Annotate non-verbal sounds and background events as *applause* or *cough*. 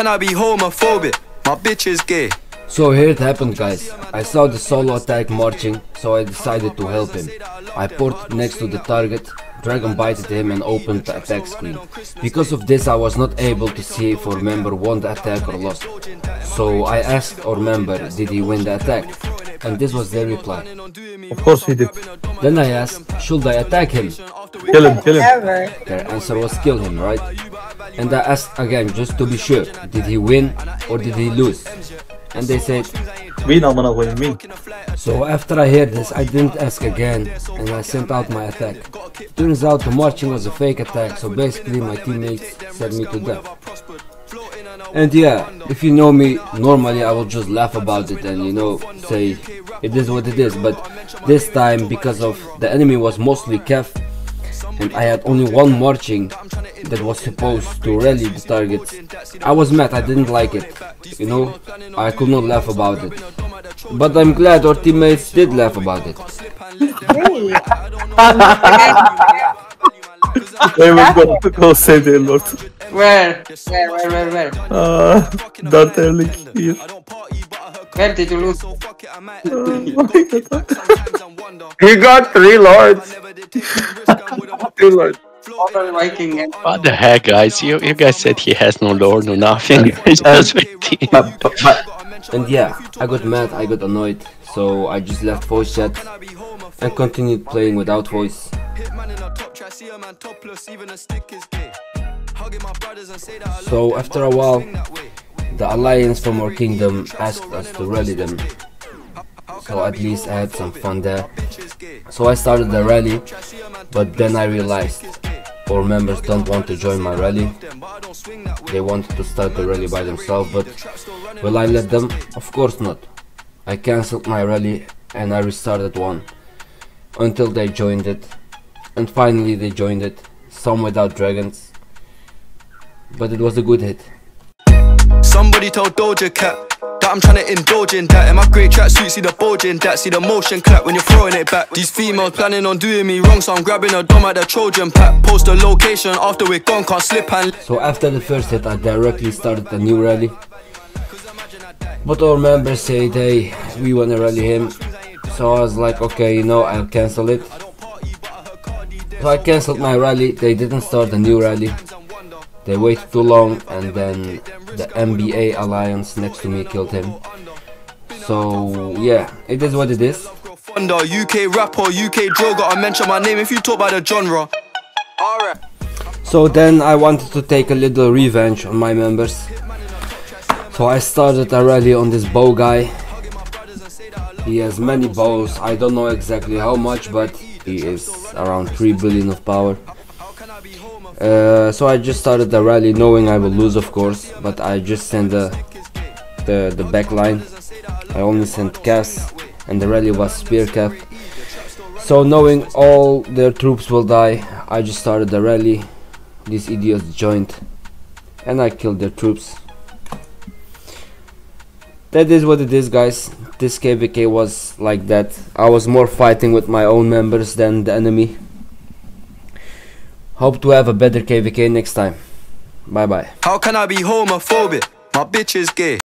can I be homophobic? My bitch is gay. So here it happened guys, I saw the solo attack marching, so I decided to help him. I ported next to the target, dragon bited him and opened the attack screen. Because of this I was not able to see if our member won the attack or lost. So I asked our member did he win the attack, and this was their reply. Of course he did. Then I asked, should I attack him? Kill him, kill him. Their answer was kill him, right? And I asked again just to be sure, did he win or did he lose? And they said, Win I'm gonna win. win. so after I heard this, I didn't ask again and I sent out my attack. Turns out the marching was a fake attack, so basically my teammates sent me to death. And yeah, if you know me, normally I will just laugh about it and you know, say it is what it is, but this time because of the enemy was mostly Kev and I had only one marching that was supposed to rally the targets. I was mad, I didn't like it, you know, I could not laugh about it. But I'm glad our teammates did laugh about it. *laughs* Really? Evet go, go save the Lord. Where? Where, where, where, where? Ah, Dart Erlik here. Where did you lose? *laughs* *laughs* He got three lords. *laughs* Two lords. Over Viking. What the heck, guys? You you guys said he has no lord, no nothing. *laughs* But, but, but And yeah, I got mad, I got annoyed, so I just left voice chat and continued playing without voice. So after a while, the alliance from our kingdom asked us to rally them. So at least I had some fun there. So I started the rally, but then I realized our members don't want to join my rally. They wanted to start the rally by themselves, but will I let them? Of course not. I cancelled my rally and I restarted one until they joined it. And finally they joined it, some without dragons. But it was a good hit. Somebody told Doja Cat that I'm trying to indulge in that. In my great tracksuit, see the bulge in that. See the motion clap when you're throwing it back. These females planning on doing me wrong, so I'm grabbing a dome at the Trojan pack. Post the location after we're gone, can't slip and. So after the first hit I directly started a new rally. But our members said hey we wanna rally him. So I was like okay you know I'll cancel it. So I cancelled my rally, they didn't start a new rally. They waited too long and then the NBA alliance next to me killed him. So yeah, it is what it is. Thunder, UK rapper, UK droga. I mention my name if you talk about the genre. Alright. So then I wanted to take a little revenge on my members. So I started a rally on this bow guy. He has many bows, I don't know exactly how much, but he is around 3 billion of power. Uh, so I just started the rally knowing I will lose of course, but I just sent the, the, the back line. I only sent Cass and the rally was spear cap. So knowing all their troops will die, I just started the rally. These idiots joined and I killed their troops. That is what it is guys. This KVK was like that. I was more fighting with my own members than the enemy. Hope to have a better KVK next time. Bye bye. How can I be homophobic? My bitch is gay.